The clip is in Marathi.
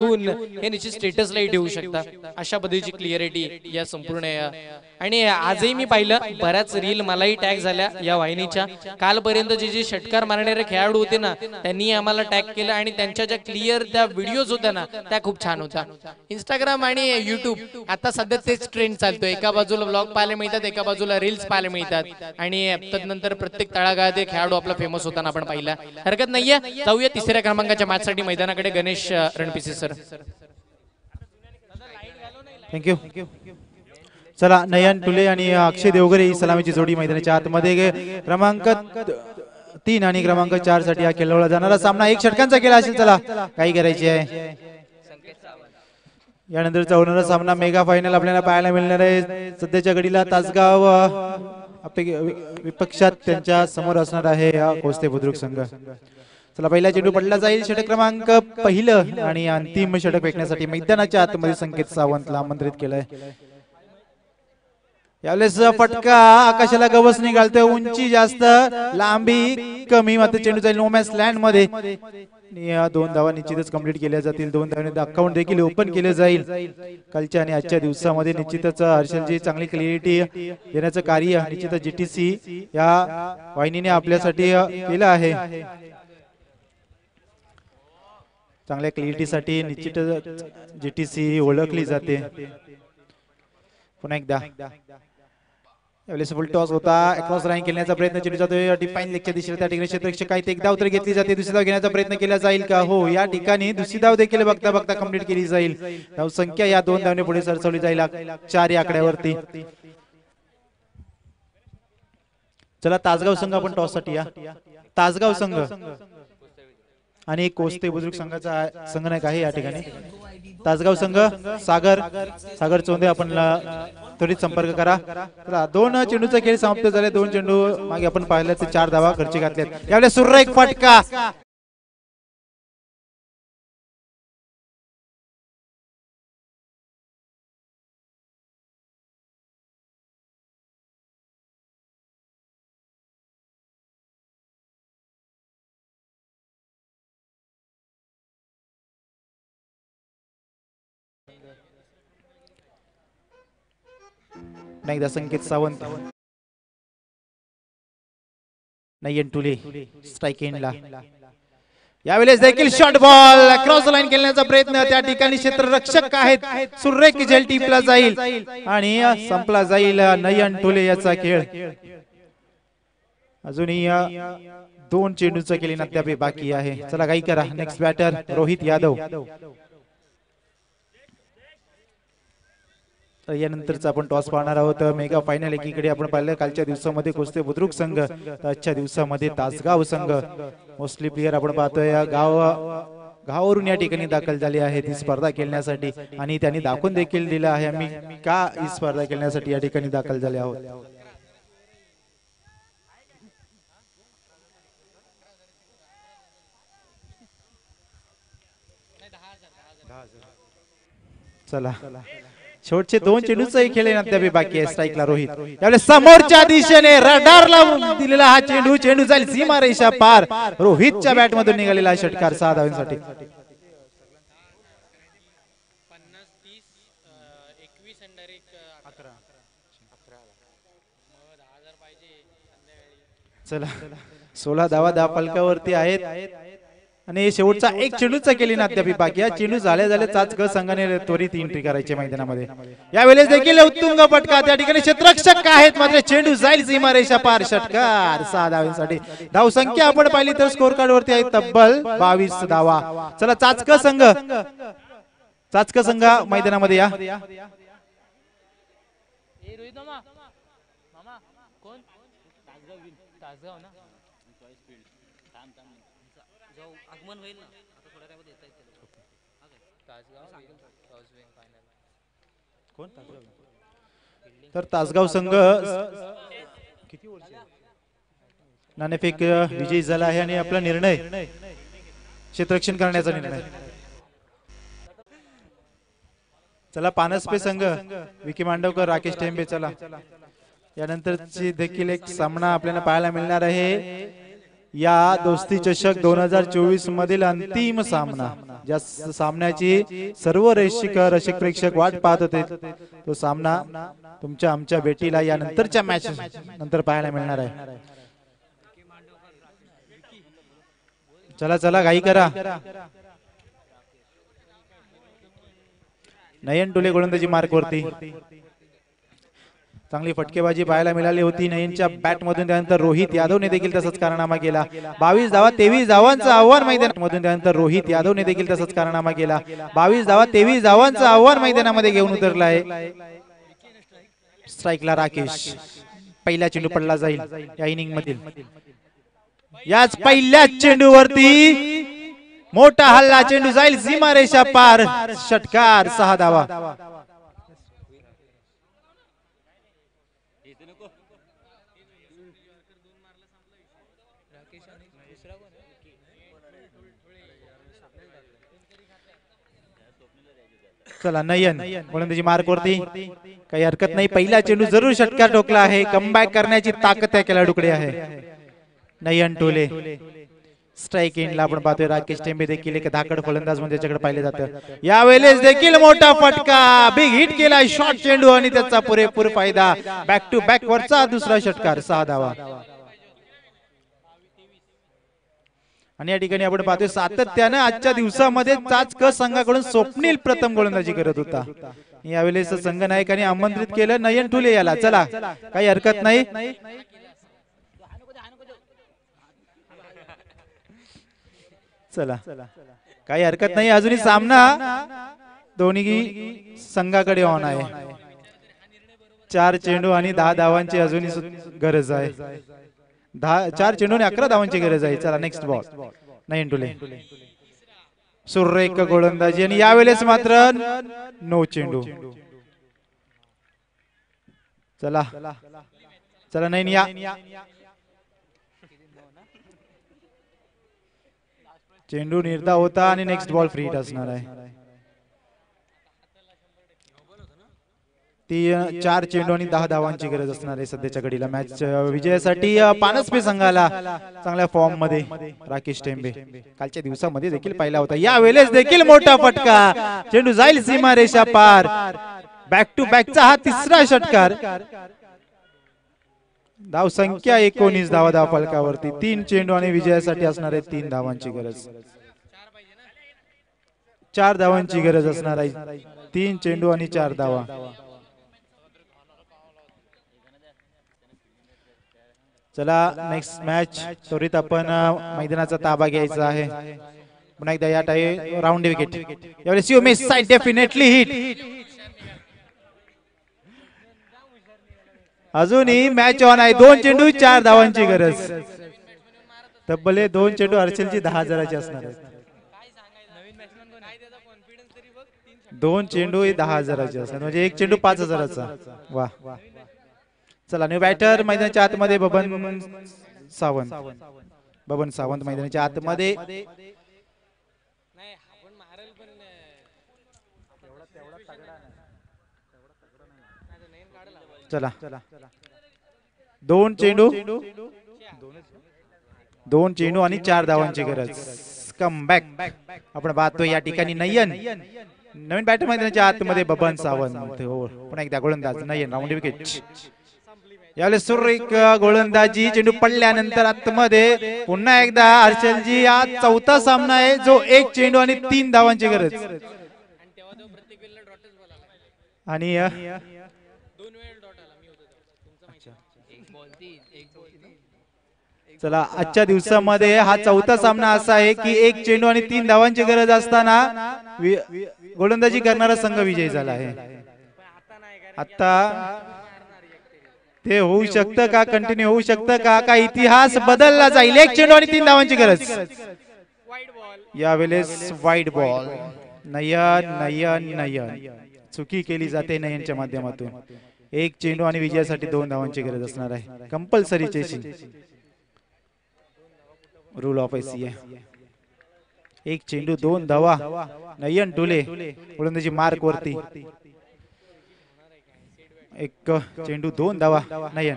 हे निश्चित स्टेटसलाही ठेवू शकता. अशा पद्धतीची क्लिअरिटी या संपूर्ण आणि आजही मी पाहिलं बऱ्याच रील मलाही टॅग झाल्या या वाहिनीच्या. कालपर्यंत जे जे षटकार मारणारे खेळाडू होते ना त्यांनी आम्हाला टॅग केलं आणि त्यांच्या ज्या क्लिअर त्या व्हिडिओज होत्या ना त्या खूप छान होत्या. इंस्टाग्राम आणि युट्यूब आता सध्या तेच ट्रेंड चालतोय. एका बाजूला ब्लॉग पाहायला मिळतात एका बाजूला रील्स पाहायला मिळतात. आणि तदनंतर प्रत्येक तळागाळात खेळाडू आपला फेमस होताना आपण पाहिला हरकत नाहीये जाऊया तिसऱ्या क्रमांकाच्या मॅचसाठी मैदानाकडे Ganesh Ranpise sir thank you चला नयन टुले आणि अक्षय देवगरे ही सलामीची जोडी मैदानाच्या आतमध्ये क्रमांक तीन आणि क्रमांक चारसाठी हा खेळवला जाणारा सामना. एक षटकांचा केला असेल चला. काही करायची आहे. यानंतरचा होणारा सामना मेगा फायनल आपल्याला पाहायला मिळणार आहे. सध्याच्या घडीला तासगाव विपक्षात त्यांच्यासमोर असणार आहे हा कोस्ते बुद्रुक संघ. चला पहिला चेंडू पडला जाईल षटक क्रमांक पहिलं आणि अंतिम षटक फेकण्यासाठी मैदानाच्या आतमध्ये संकेत सावंतला आमंत्रित केलंय. यावेळेस फटका आकाशाला गवस निघालतोय उंची जास्त लांबी कमी. मात्र चेंडू जाईल नोमॅस लँडमध्ये या दोन धावा निश्चितच कंप्लीट केल्या जातील. दोन धावांनी अकाउंट देखील ओपन केले जाईल. कालच्या आणि आजच्या दिवसामध्ये निश्चितच हर्षलजी चांगली क्लिअरिटी देण्याचं कार्य निश्चितच जीटीसी या वाहिनीने आपल्यासाठी केलं आहे. चांगल्या क्लिअरिटीसाठी निश्चितच जीटीसी ओळखली जाते. पुन्हा एकदा. यावेळेस फुल टॉस होता. क्रॉस लाईन खेळण्याचा प्रयत्न केला जातोय. डिफाईन लेगच्या दिशेला त्या ठिकाणी क्षेत्ररक्षक आहेत एक धाव तर घेतली जाते. दुसरी धाव घेण्याचा प्रयत्न केला जाईल का? हो या ठिकाणी दुसरी धाव देखील बघता बघता कंप्लीट केली जाईल. धाव संख्या या दोन धावने पुढे सरसवली जाईल. चार या आकड्यावरती. चला तासगाव संघ आपण टॉससाठी या. तासगाव संघ. आणि कोस्ते बुजुर्ग संघाचा संघनायक आहे या ठिकाणी. तासगाव संघ सागर सागर चोंदे आपण त्वरित संपर्क करा. चला, दोन चेंडूचा खेळ समाप्त झाले दोन चेंडू मागे आपण पाहिलं ते चार धावा घरचे घातलेत. यावेळेस सुरेख फटका. पुन्हा एकदा संकेत सावंत. नयन टुले स्ट्राईक एंडला यावेळेस देखील शॉर्ट बॉल क्रॉस लाईन खेळण्याचा प्रयत्न. त्या ठिकाणी क्षेत्ररक्षक आहेत. सुरेख झेल टिपला जाईल. आणि संपला जाईल नयन टोले याचा खेळ. अजूनही दोन चेंडूचा केली अद्याप बाकी आहे. चला काही करा. Next batter Rohit Yadav. तर यानंतरचा आपण टॉस पाहणार आहोत. मेगा फायनल एकीकडे आपण पाहिलं कालच्या दिवसामध्ये कुस्ते बुद्रुक संघ तर आजच्या दिवसामध्ये तासगाव संघ. मोस्टली प्लेअर आपण पाहतोय या गाव गावावरून या ठिकाणी दाखल झाली आहे ही स्पर्धा खेळण्यासाठी. आणि त्यांनी दाखवून देखील दिलं आहे आम्ही का ही स्पर्धा खेळण्यासाठी या ठिकाणी दाखल झाले आहोत? चला. शेवटचे दोन चेंडूचाही खेळ अद्याप बाकी आहे स्ट्राईकला रोहित. यावेळेस समोरच्या दिशेने रडारला दिलेला हा चेंडू चेंडू जाईल सीमा रेषा पार. रोहितच्या बॅट मधून निघालेला षटकार सहा धावांसाठी. चला सोळा धावा दहा फलकावरती आहेत. आणि शेवटचा एक चेंडूचा केली ना अद्याप बाकी या चेंडू झाल्या झाल्या चाच ग संघाने त्वरित एंट्री करायची मैदानामध्ये. यावेळेस देखील उत्तुंग पटका त्या ठिकाणी क्षेत्रक्षक आहेत मात्र चेंडू जाईल सीमारेषा पार षटकार. सहा धावांसाठी. धाव संख्या आपण पाहिली तर स्कोर कार्ड वरती आहे तब्बल बावीस धावा. चला चाचक संघ. चाचक संघ मैदानामध्ये या. तर तासगाव संघ नाणेफेक विजयी झाला आहे आणि आपला निर्णय क्षेत्ररक्षण करण्याचा निर्णय. चला पानसपे संघ. विकी मांडवकर राकेश टेंबे चला. यानंतरची देखील एक सामना आपल्याला पाहायला मिळणार आहे. या दोस्ती चषक दोन हजार चोवीस मधील अंतिम सामना ज्या सामन्याची सर्व रसिक रसिक प्रेक्षक वाट पाहत होते तो सामना तुमच्या आमच्या भेटीला या नंतरच्या मॅच नंतर पाहायला मिळणार आहे. चला चला घाई करा. नयन टुले गोलंदाजी मार्क वरती चांगली फटकेबाजी पाहायला मिळाली होती. नयनच्या बॅट मधून त्यानंतर रोहित यादवने देखील तसंच कारनामा केला. बावीस धावा तेवीस धावांचं आव्हान मैदान मधून त्यानंतर रोहित यादवने देखील तसंच कारनामा केला. बावीस धावा तेवीस धावांचं आव्हान मैदानामध्ये घेऊन उतरलं आहे स्ट्राईकला राकेश. पहिला चेंडू पडला जाईल. या इनिंग मधील याच पहिल्या चेंडूवरती मोठा हल्ला. चेंडू जाईल. सीमारेषा पार. षटकार सहा धावा. चला नयन. गोलंदाजी मार्क वरती काही हरकत नाही. पहिला चेंडू जरूर षटकार ठोकला आहे. कमबॅक करण्याची ताकद त्या खेळाडूकडे आहे. नयन टोले. स्ट्राईक इनला आपण पाहतोय. राकेश टेंबे देखील एक धाकड फलंदाज म्हणून त्याच्याकडे पाहिले जातं. यावेळेस देखील मोठा फटका. बिग हिट केला शॉर्ट चेंडू आणि त्याचा पुरेपूर फायदा. बॅक टू बॅक वरचा दुसरा षटकार. सहा धावा. आणि या ठिकाणी आपण पाहतोय सातत्यानं आजच्या दिवसामध्ये चाचक संघाकडून स्वप्नील प्रथम गोलंदाजी करत होता. यावेळेस संघ नायकाने आमंत्रित केलं नयन ठुले याला. चला काही हरकत नाही. चला. काही हरकत नाही. अजूनही सामना दोन्ही संघाकडे ऑन आहे. चार चेंडू आणि दहा धावांची अजूनही गरज आहे. दहा चार चेंडू आणि अकरा धावांची गरज आहे. चला नेक्स्ट बॉल नाही टुले सुरेख गोलंदाजी आणि यावेळेस मात्र नो चेंडू. चला. चला. नाही या चेंडू निर्धा होता आणि नेक्स्ट बॉल फ्री असणार आहे. ती चार चेंडू आणि दहा धावांची गरज असणार आहे सध्याच्या घडीला. मॅच विजयासाठी पानसपे संघाला चांगल्या फॉर्ममध्ये राकेश टेंबे. कालच्या दिवसामध्ये देखील पाहिला होता. या वेळेस देखील मोठा फटका. चेंडू जाईल सीमा रेषा पार. बॅक टू बॅकचा हा तिसरा षटकार. धाव संख्या एकोणीस धावा धाव फलकावरती. तीन चेंडू आणि विजयासाठी असणार आहे तीन धावांची गरज. चार धावांची गरज असणार आहे. तीन चेंडू आणि चार धावा. चला नेक्स्ट मॅच त्वरित आपण मैदानाचा ताबा घ्यायचा आहे. पुन्हा एकदा या टाई राऊंड विकेट यावेळेस you miss side definitely hit अजूनही मॅच ऑन आहे. दोन चेंडू चार धावांची गरज. तब्बल दोन चेंडू अर्चलची दहा हजाराची असणार आहेत. दोन चेंडू हे दहा हजाराचे असतात म्हणजे एक चेंडू पाच हजाराचा. वा वा. चला न्यू बॅटर मैदानाच्या आतमध्ये बबन सावंत. बबन सावंत मैदानाच्या आतमध्ये. चला. दोन चेंडू. दोन चेंडू आणि चार धावांची गरज. कम बॅक आपण पाहतोय या ठिकाणी नयन. नवीन बॅटर मैदानाच्या आतमध्ये बबन सावंत. हो पुन्हा एकदा गोलंदाज नयन राऊंड विकेट याला सुरेख गोलंदाजी चेंडू पडल्यानंतर आतमध्ये पुन्हा एकदा हर्षलजी हा चौथा सामना आहे जो एक चेंडू आणि तीन धावांची गरज. आणि चला आजच्या दिवसामध्ये हा चौथा सामना असा आहे की एक चेंडू आणि तीन धावांची गरज असताना गोलंदाजी करणारा संघ विजयी झाला आहे. आता ते होऊ शकतं का कंटिन्यू होऊ शकतं का? का इतिहास बदलला जाईल? एक चेंडू आणि तीन धावांची गरज. यावेळेस वाईट बॉल नयन नयन नयन चुकी केली जाते नयनच्या माध्यमातून. एक चेंडू आणि विजयासाठी दोन धावांची गरज असणार आहे. कंपल्सरी चेसिंग रूल ऑफ आहे एक चेंडू दोन धावा. नयन टुले. गोलंदाजी मार्क वरती एक चेंडू दोन धावा नाही